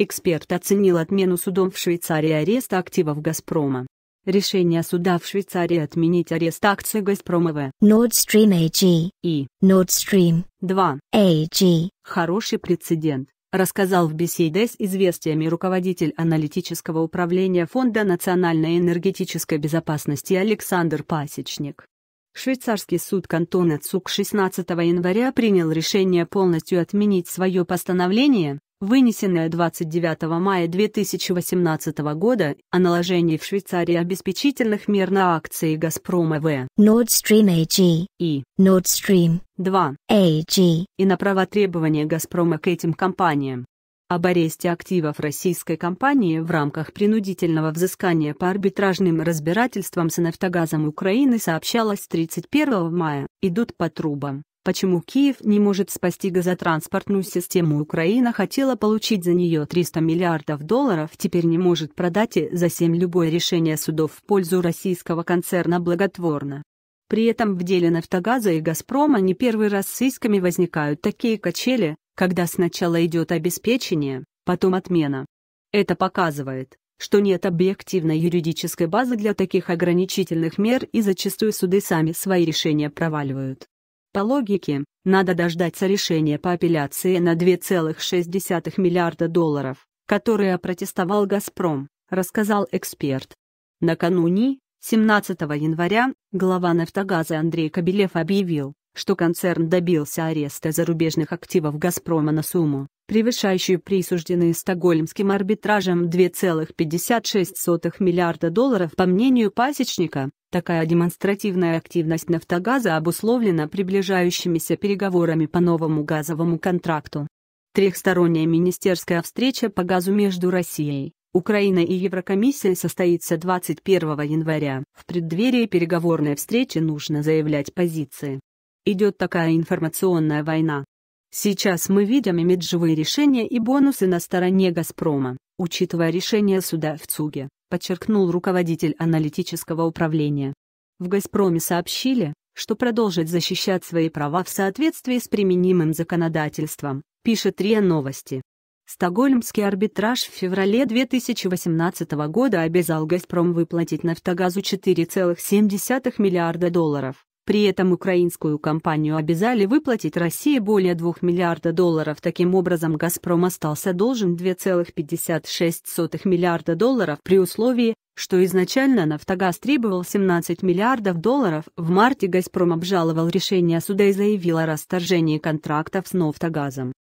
Эксперт оценил отмену судом в Швейцарии ареста активов «Газпрома». Решение суда в Швейцарии отменить арест акций «Газпрома» В. Nord Stream AG, и Nord Stream 2. AG, Хороший прецедент, рассказал в беседе с известиями руководитель аналитического управления Фонда национальной энергетической безопасности Александр Пасечник. Швейцарский суд кантона ЦУК 16 января принял решение полностью отменить свое постановление, вынесенное 29 мая 2018 года, о наложении в Швейцарии обеспечительных мер на акции «Газпрома» В. Nord Stream AG, и Nord Stream 2. AG, и на права требования «Газпрома» к этим компаниям. Об аресте активов российской компании в рамках принудительного взыскания по арбитражным разбирательствам с «Нафтогазом» Украины сообщалось 31 мая, идут по трубам. Почему Киев не может спасти газотранспортную систему Украина хотела получить за нее 300 миллиардов долларов теперь не может продать и за 7 любое решение судов в пользу российского концерна благотворно. При этом в деле «Нафтогаза» и «Газпрома» не первый раз с исками возникают такие качели, когда сначала идет обеспечение, потом отмена. Это показывает, что нет объективной юридической базы для таких ограничительных мер и зачастую суды сами свои решения проваливают. По логике, надо дождаться решения по апелляции на 2,6 миллиарда долларов, которые опротестовал «Газпром», рассказал эксперт. Накануне, 17 января, глава «Нафтогаза» Андрей Кобелев объявил, что концерн добился ареста зарубежных активов «Газпрома» на сумму, превышающую присужденные Стокгольмским арбитражем 2,56 миллиарда долларов по мнению пасечника. Такая демонстративная активность «Нафтогаза» обусловлена приближающимися переговорами по новому газовому контракту. Трехсторонняя министерская встреча по газу между Россией, Украиной и Еврокомиссией состоится 21 января. В преддверии переговорной встречи нужно заявлять позиции. Идет такая информационная война. Сейчас мы видим имиджевые решения и бонусы на стороне «Газпрома», учитывая решение суда в ЦУГе, подчеркнул руководитель аналитического управления. В «Газпроме» сообщили, что продолжат защищать свои права в соответствии с применимым законодательством, пишет РИА Новости. Стокгольмский арбитраж в феврале 2018 года обязал «Газпром» выплатить «Нафтогазу» 4,7 миллиарда долларов. При этом украинскую компанию обязали выплатить России более 2 миллиарда долларов. Таким образом, «Газпром» остался должен 2,56 миллиарда долларов при условии, что изначально «Нафтогаз» требовал 17 миллиардов долларов. В марте «Газпром» обжаловал решение суда и заявил о расторжении контрактов с «Нафтогазом».